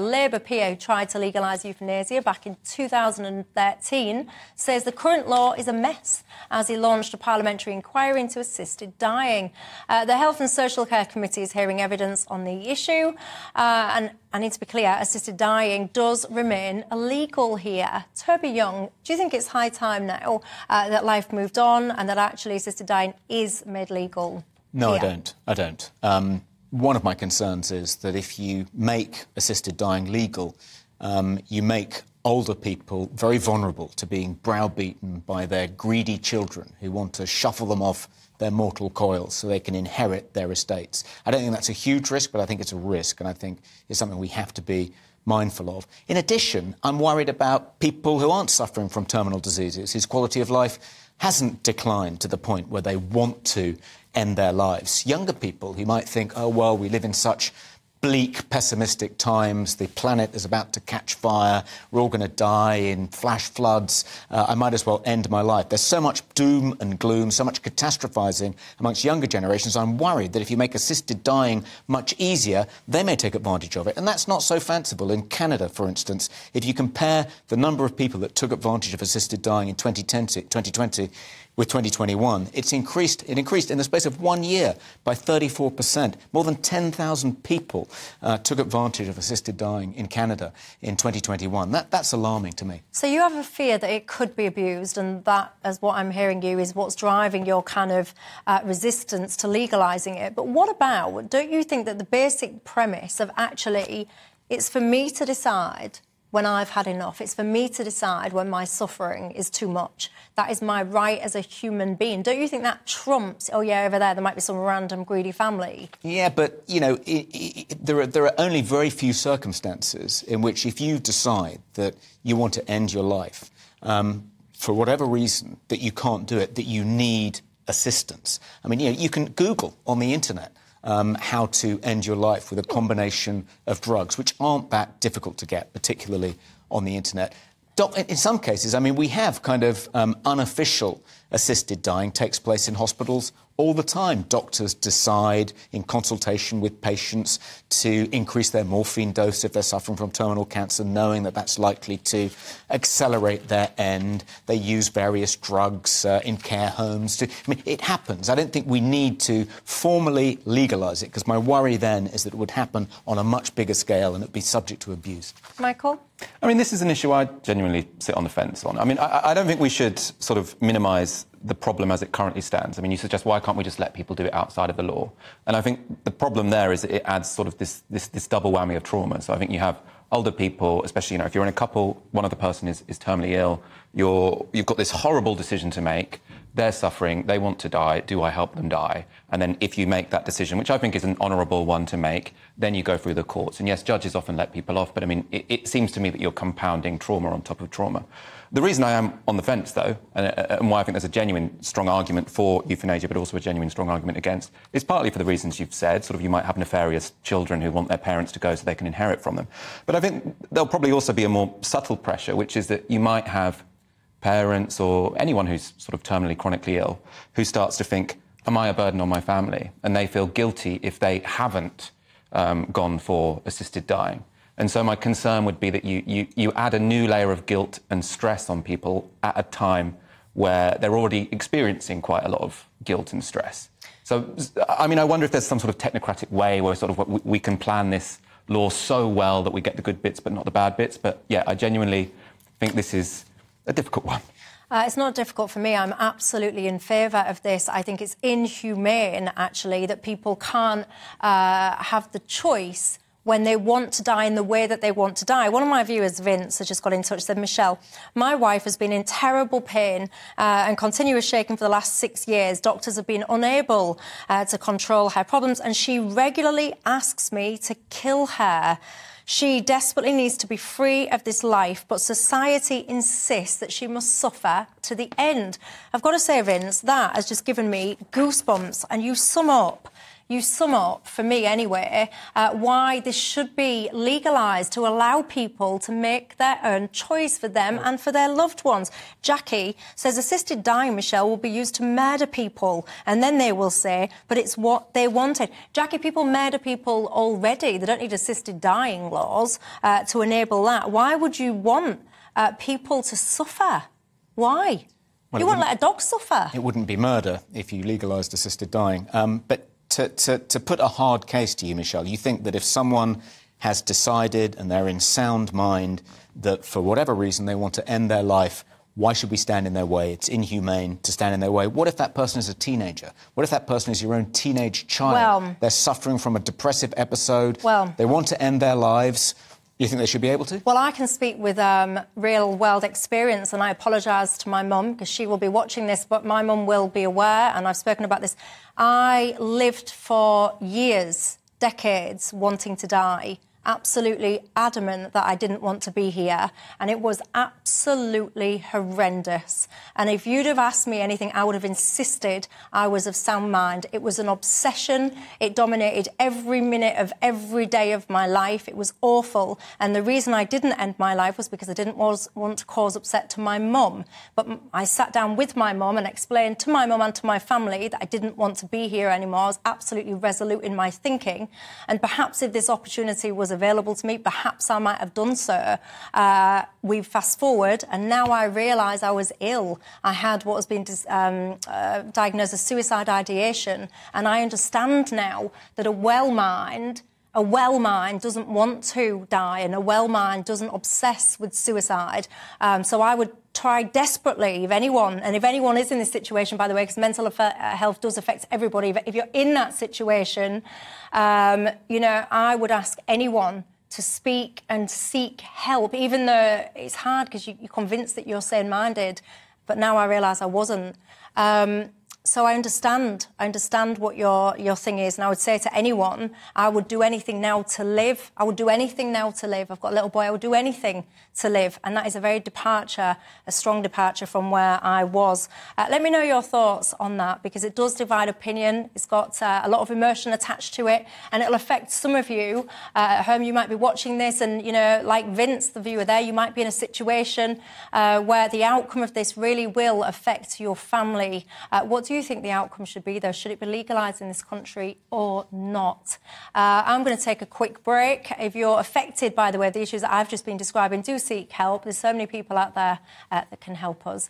Labour PA tried to legalise euthanasia back in 2013 says the current law is a mess as he launched a parliamentary inquiry into assisted dying. Uh, the Health and Social Care Committee is hearing evidence on the issue. Uh, and I need to be clear assisted dying does remain illegal here. Toby Young, do you think it's high time now uh, that life moved on and that actually assisted dying is made legal? No, here? I don't. I don't. Um, one of my concerns is that if you make assisted dying legal, um, you make older people very vulnerable to being browbeaten by their greedy children who want to shuffle them off their mortal coils so they can inherit their estates. I don't think that's a huge risk, but I think it's a risk, and I think it's something we have to be mindful of. In addition, I'm worried about people who aren't suffering from terminal diseases, whose quality of life hasn't declined to the point where they want to end their lives. Younger people who might think, oh, well, we live in such bleak, pessimistic times. The planet is about to catch fire. We're all going to die in flash floods. Uh, I might as well end my life. There's so much doom and gloom, so much catastrophizing amongst younger generations. I'm worried that if you make assisted dying much easier, they may take advantage of it. And that's not so fanciful. In Canada, for instance, if you compare the number of people that took advantage of assisted dying in 2020, 2020 with 2021, it's increased. It increased in the space of one year by 34%. More than 10,000 people uh, took advantage of assisted dying in Canada in 2021. That, that's alarming to me. So you have a fear that it could be abused, and that, as what I'm hearing you, is what's driving your kind of uh, resistance to legalising it. But what about? Don't you think that the basic premise of actually it's for me to decide when I've had enough. It's for me to decide when my suffering is too much. That is my right as a human being. Don't you think that trumps? Oh yeah, over there there might be some random greedy family. Yeah, but you know, it, it, there are there are only very few circumstances in which, if you decide that you want to end your life um, for whatever reason, that you can't do it, that you need assistance. I mean, you know, you can Google on the internet um, how to end your life with a combination of drugs, which aren't that difficult to get, particularly on the internet. In some cases, I mean, we have kind of um, unofficial assisted dying takes place in hospitals all the time. Doctors decide, in consultation with patients, to increase their morphine dose if they're suffering from terminal cancer, knowing that that's likely to accelerate their end. They use various drugs uh, in care homes. To, I mean, it happens. I don't think we need to formally legalise it, because my worry then is that it would happen on a much bigger scale and it would be subject to abuse. Michael? I mean, this is an issue I genuinely sit on the fence on. I mean, I, I don't think we should sort of minimise the problem as it currently stands. I mean, you suggest why can't we just let people do it outside of the law? And I think the problem there is it adds sort of this, this, this double whammy of trauma. So I think you have older people, especially, you know, if you're in a couple, one other person is, is terminally ill, you're, you've got this horrible decision to make. They're suffering, they want to die. Do I help them die? And then if you make that decision, which I think is an honourable one to make, then you go through the courts. And yes, judges often let people off, but I mean, it, it seems to me that you're compounding trauma on top of trauma. The reason I am on the fence, though, and, uh, and, why I think there's a genuine strong argument for euthanasia, but also a genuine strong argument against, is partly for the reasons you've said. Sort of, you might have nefarious children who want their parents to go so they can inherit from them. But I think there'll probably also be a more subtle pressure, which is that you might have parents or anyone who's sort of terminally chronically ill who starts to think, am I a burden on my family? And they feel guilty if they haven't um, gone for assisted dying. And so my concern would be that you, you, you add a new layer of guilt and stress on people at a time where they're already experiencing quite a lot of guilt and stress. So, I mean, I wonder if there's some sort of technocratic way where sort of we can plan this law so well that we get the good bits but not the bad bits. But yeah, I genuinely think this is a difficult one. Uh, it's not difficult for me. I'm absolutely in favour of this. I think it's inhumane, actually, that people can't uh, have the choice when they want to die in the way that they want to die. One of my viewers, Vince, has just got in touch, said, Michelle, my wife has been in terrible pain uh, and continuous shaking for the last six years. Doctors have been unable uh, to control her problems, and she regularly asks me to kill her. She desperately needs to be free of this life, but society insists that she must suffer to the end. I've got to say, Vince, that has just given me goosebumps, and you sum up you sum up, for me anyway, uh, why this should be legalised to allow people to make their own choice for them and for their loved ones. Jackie says assisted dying, Michelle, will be used to murder people, and then they will say, but it's what they wanted. Jackie, people murder people already. They don't need assisted dying laws uh, to enable that. Why would you want uh, people to suffer? Why? Well, you won't let a dog suffer. It wouldn't be murder if you legalised assisted dying. Um, but to, to, to put a hard case to you, Michelle, you think that if someone has decided and they're in sound mind that for whatever reason they want to end their life, why should we stand in their way? It's inhumane to stand in their way. What if that person is a teenager? What if that person is your own teenage child? Well, They're suffering from a depressive episode. Well, they want to end their lives. You think they should be able to? Well, I can speak with um, real world experience, and I apologise to my mum because she will be watching this, but my mum will be aware, and I've spoken about this. I lived for years, decades, wanting to die absolutely adamant that I didn't want to be here, and it was absolutely horrendous. And if you'd have asked me anything, I would have insisted I was of sound mind. It was an obsession. It dominated every minute of every day of my life. It was awful. And the reason I didn't end my life was because I didn't was, want to cause upset to my mum. But I sat down with my mum and explained to my mum and to my family that I didn't want to be here anymore. I was absolutely resolute in my thinking. And perhaps if this opportunity was available to me, perhaps I might have done so. Uh, we fast forward, and now I realise I was ill. I had what has been um, uh, diagnosed as suicide ideation, and I understand now that a well mind a well mind doesn't want to die and a well mind doesn't obsess with suicide. Um, so I would try desperately if anyone, and if anyone is in this situation, by the way, because mental uh, health does affect everybody, if you're in that situation, um, you know, I would ask anyone to speak and seek help, even though it's hard because you, are convinced that you're sane minded. But now I realise I wasn't. Um, so I understand. I understand what your your thing is, and I would say to anyone, I would do anything now to live. I would do anything now to live. I've got a little boy. I would do anything to live, and that is a very departure, a strong departure from where I was. Uh, let me know your thoughts on that because it does divide opinion. It's got uh, a lot of emotion attached to it, and it'll affect some of you uh, at home. You might be watching this, and you know, like Vince, the viewer there, you might be in a situation uh, where the outcome of this really will affect your family. Uh, what do do you think the outcome should be, though? Should it be legalised in this country or not? Uh, I'm going to take a quick break. If you're affected, by the way, the issues that I've just been describing, do seek help. There's so many people out there uh, that can help us.